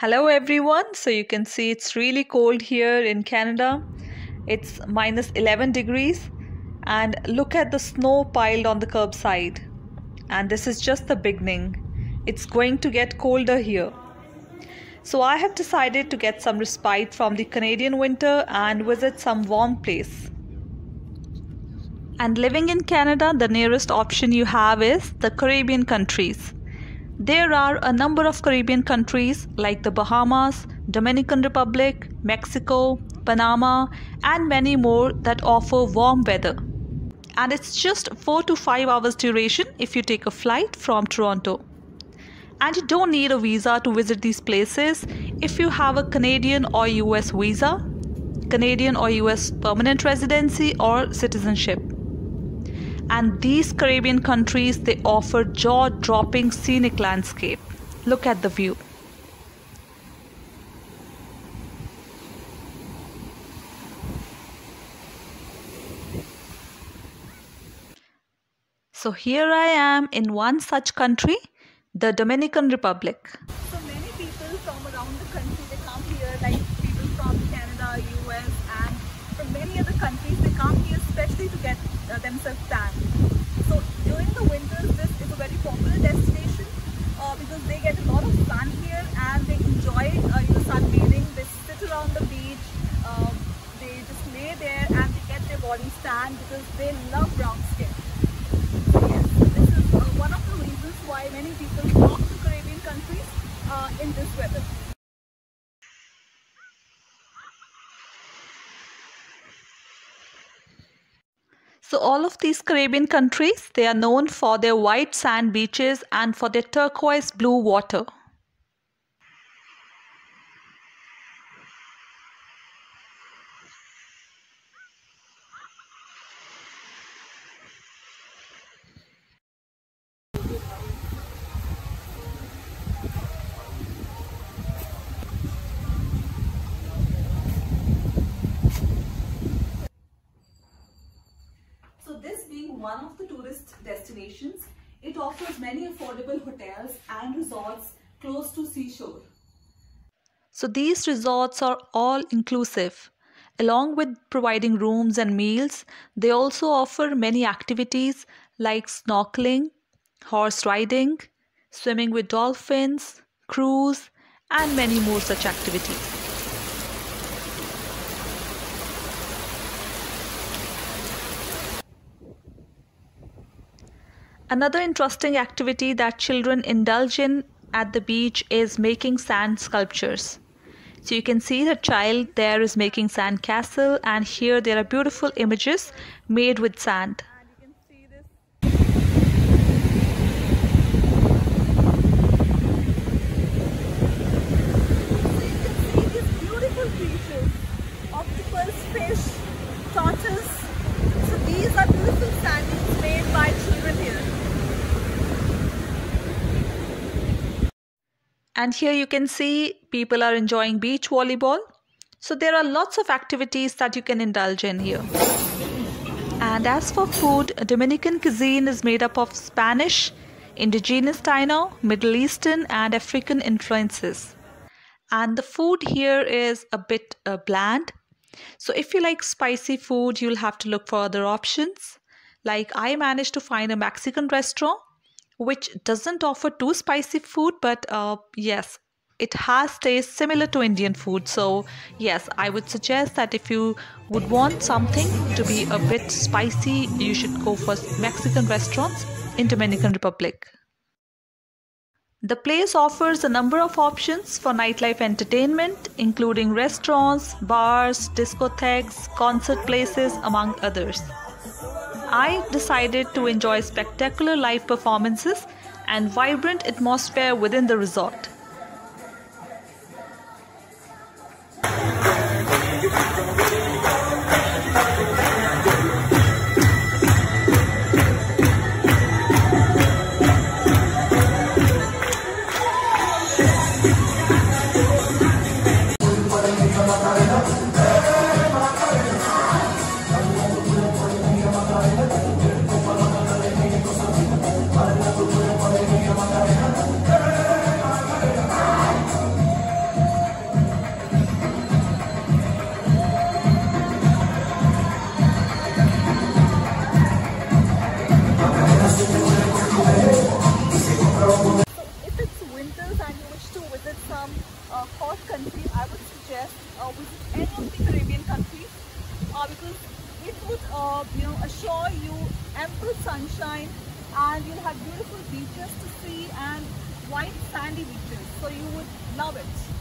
Hello everyone. So you can see it's really cold here in Canada. It's minus 11 degrees and look at the snow piled on the curbside. And this is just the beginning. It's going to get colder here. So I have decided to get some respite from the Canadian winter and visit some warm place. And living in Canada, the nearest option you have is the Caribbean countries. There are a number of Caribbean countries like the Bahamas, Dominican Republic, Mexico, Panama, and many more that offer warm weather. And it's just 4 to 5 hours duration if you take a flight from Toronto. And you don't need a visa to visit these places if you have a Canadian or US visa, Canadian or US permanent residency, or citizenship and these Caribbean countries they offer jaw-dropping scenic landscape. Look at the view. So here I am in one such country, the Dominican Republic. So many people from around the country they come here, like people from Canada, US, and from many other countries especially to get uh, themselves tan. So during the winters, this is a very popular destination uh, because they get a lot of sun here and they enjoy uh, you know, sunbathing. They sit around the beach, um, they just lay there and they get their bodies tan because they love brown skin. So yes, this is uh, one of the reasons why many people flock to Caribbean countries uh, in this weather. So all of these Caribbean countries, they are known for their white sand beaches and for their turquoise blue water. So this one of the tourist destinations, it offers many affordable hotels and resorts close to seashore. So these resorts are all inclusive. Along with providing rooms and meals, they also offer many activities like snorkeling, horse riding, swimming with dolphins, cruise, and many more such activities. Another interesting activity that children indulge in at the beach is making sand sculptures. So you can see the child there is making sand castle and here there are beautiful images made with sand. And you can see this So you can see these beautiful creatures, octopus, fish, tortoise. So these are beautiful sand dunes made by children here. And here you can see people are enjoying beach volleyball. So there are lots of activities that you can indulge in here. And as for food, Dominican cuisine is made up of Spanish, indigenous Taino, Middle Eastern, and African influences. And the food here is a bit uh, bland. So if you like spicy food, you'll have to look for other options. Like I managed to find a Mexican restaurant which doesn't offer too spicy food, but uh, yes, it has taste similar to Indian food. So yes, I would suggest that if you would want something to be a bit spicy, you should go for Mexican restaurants in Dominican Republic. The place offers a number of options for nightlife entertainment, including restaurants, bars, discotheques, concert places, among others. I decided to enjoy spectacular live performances and vibrant atmosphere within the resort. to visit some uh, hot country, I would suggest uh, visit any of the Caribbean countries uh, because it would uh, you know assure you ample sunshine and you'll have beautiful beaches to see and white sandy beaches. So you would love it.